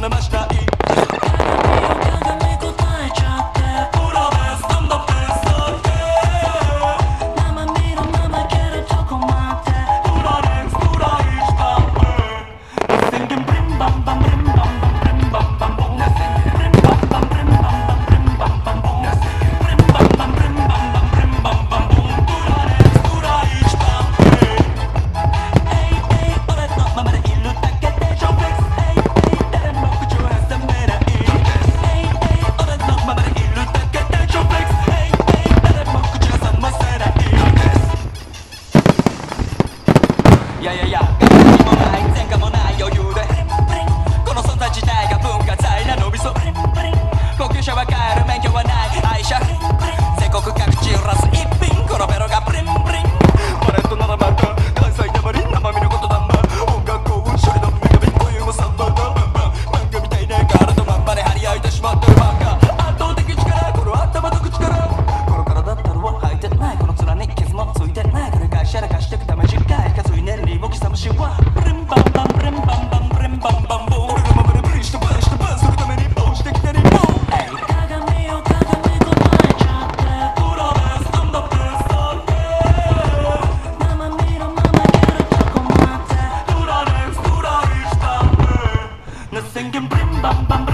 gonna mash that thinking blim bam bam